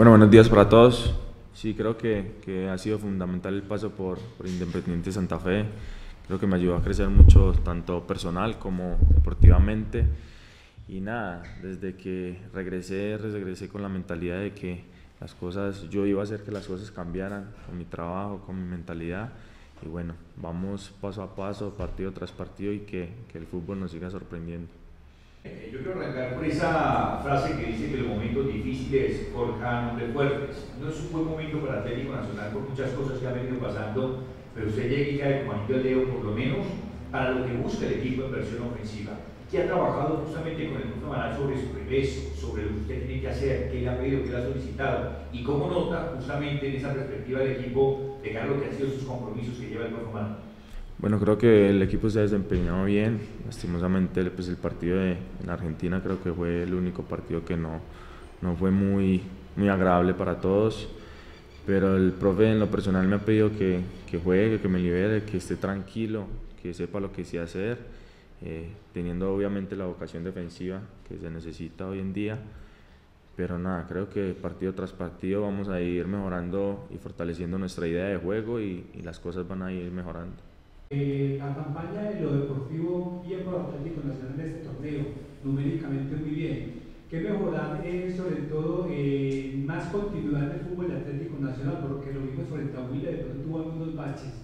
Bueno, buenos días para todos. Sí, creo que, que ha sido fundamental el paso por, por, Independiente Santa Fe. Creo que me ayudó a crecer mucho, tanto personal como deportivamente. Y nada, desde que regresé, regresé con la mentalidad de que las cosas, yo iba a hacer que las cosas cambiaran con mi trabajo, con mi mentalidad. Y bueno, vamos paso a paso, partido tras partido y que, que el fútbol nos siga sorprendiendo. Eh, yo quiero arrancar por esa frase que dice que los momentos difíciles forjan hombres fuertes. No es un buen momento para Atlético Nacional por muchas cosas que han venido pasando, pero usted llega y cae como anillo al dedo, por lo menos para lo que busca el equipo en versión ofensiva. ¿Qué ha trabajado justamente con el profe Maral sobre su regreso, sobre lo que usted tiene que hacer, qué le ha pedido, qué le ha solicitado y cómo nota justamente en esa perspectiva del equipo de lo que han sido sus compromisos que lleva el Maral? Bueno, creo que el equipo se ha desempeñado bien. Lastimosamente, pues el partido de, en Argentina creo que fue el único partido que no, no fue muy, muy agradable para todos. Pero el profe en lo personal me ha pedido que, que juegue, que me libere, que esté tranquilo, que sepa lo que sí hacer, eh, teniendo obviamente la vocación defensiva que se necesita hoy en día. Pero nada, creo que partido tras partido vamos a ir mejorando y fortaleciendo nuestra idea de juego y las cosas van a ir mejorando. Eh, la campaña de lo deportivo y el Atlético Nacional de este torneo, numéricamente muy bien. ¿Qué mejorar es sobre todo eh, más continuidad del fútbol de Atlético Nacional? Porque lo vimos frente a Huila, de pronto algunos baches.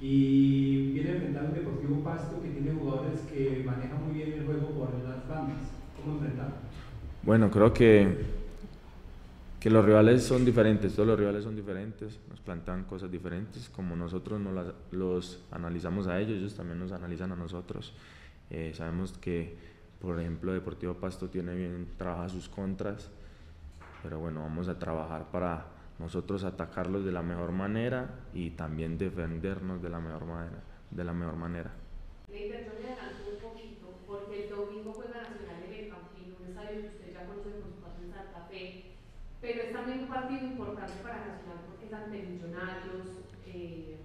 Y viene enfrentando un Deportivo Pasto que tiene jugadores que manejan muy bien el juego por las bandas. ¿Cómo enfrentarlo? Bueno, creo que que los rivales son diferentes, todos los rivales son diferentes, nos plantean cosas diferentes, como nosotros nos las, los analizamos a ellos, ellos también nos analizan a nosotros. Eh, sabemos que, por ejemplo, Deportivo Pasto tiene bien, trabaja sus contras, pero bueno, vamos a trabajar para nosotros atacarlos de la mejor manera y también defendernos de la mejor manera. De la mejor manera. un poquito, porque el domingo juega Nacional en el Campín, un estadio que usted ya conoce por su paso en Santa Fe pero es también un partido importante para Nacional porque es ante Millonarios, eh,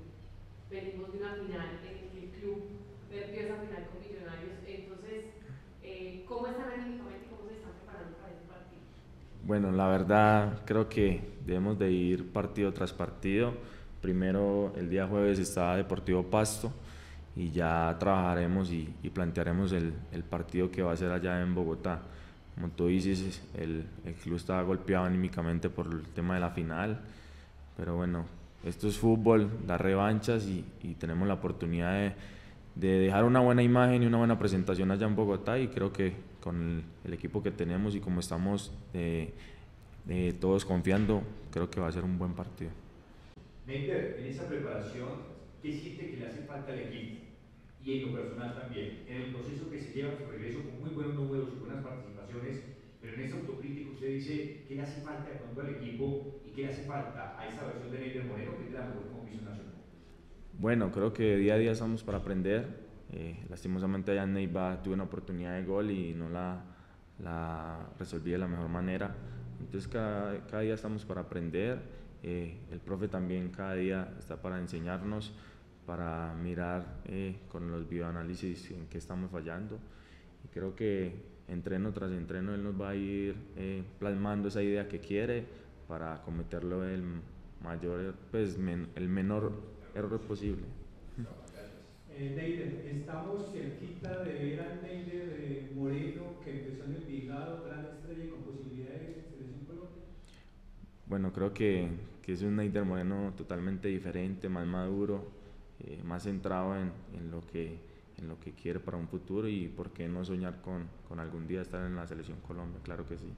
venimos de una final en que el club perdió esa final con Millonarios, entonces, eh, ¿cómo están anímicamente cómo se están preparando para ese partido? Bueno, la verdad creo que debemos de ir partido tras partido. Primero el día jueves está Deportivo Pasto y ya trabajaremos y, y plantearemos el, el partido que va a ser allá en Bogotá como tú dices, el, el, club estaba golpeado anímicamente por el tema de la final, pero bueno, esto es fútbol, da revanchas y, y tenemos la oportunidad de, de, dejar una buena imagen y una buena presentación allá en Bogotá y creo que con el, el equipo que tenemos y como estamos eh, eh, todos confiando, creo que va a ser un buen partido. Neider, en esa preparación, ¿qué siente que le hace falta al equipo? Y en lo personal también, en el proceso que se lleva a su regreso con muy buenos números y buenas participaciones, pero en esa autocrítica usted dice qué le hace falta de pronto al equipo y qué le hace falta a esa versión de Neider Moreno que es la mejor comisión nacional. Bueno, creo que día a día estamos para aprender. Eh, lastimosamente allá en Neiva tuve una oportunidad de gol y no la, la resolví de la mejor manera. Entonces cada, cada día estamos para aprender. Eh, el profe también cada día está para enseñarnos para mirar eh, con los bioanálisis en qué estamos fallando. Y creo que entreno tras entreno él nos va a ir eh, plasmando esa idea que quiere para cometerlo el mayor, pues men, el menor error posible. Eh, Neider, estamos cerquita de ver al Neider de Moreno que empezó en el Vigado, gran estrella y con posibilidades de selección Colombia. Bueno, creo que, que es un Neider Moreno totalmente diferente, más maduro, eh, más centrado en, en, lo que, en lo que quiere para un futuro y por qué no soñar con, con algún día estar en la selección Colombia, claro que sí.